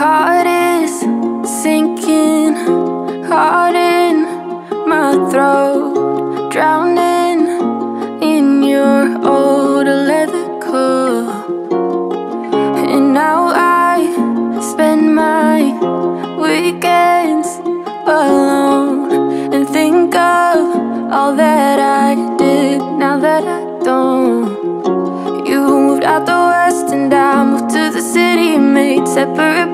heart is sinking hard in my throat Drowning in your old leather coat And now I spend my weekends alone And think of all that I did Now that I don't. You moved out the west and I moved to the city Made separate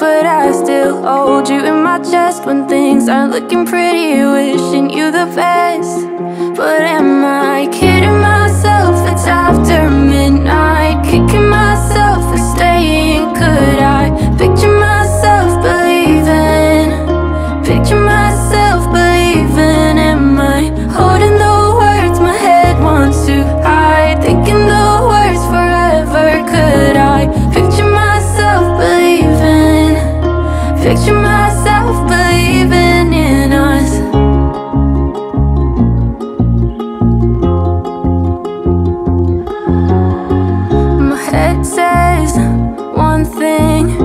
but I still hold you in my chest when things aren't looking pretty, wishing you the best. But am I Picture myself believing in us. My head says one thing,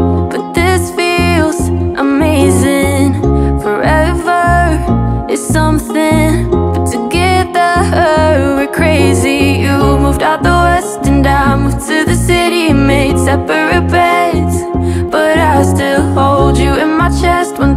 you in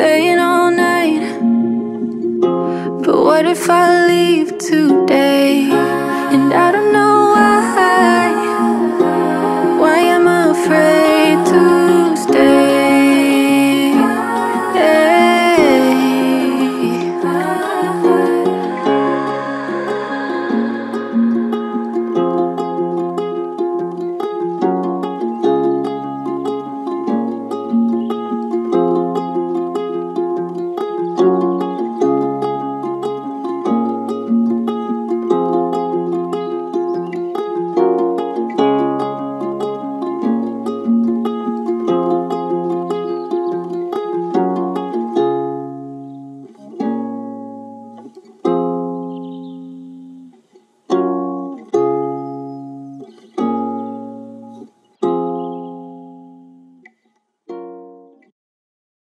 Staying all night. But what if I leave today? And I don't know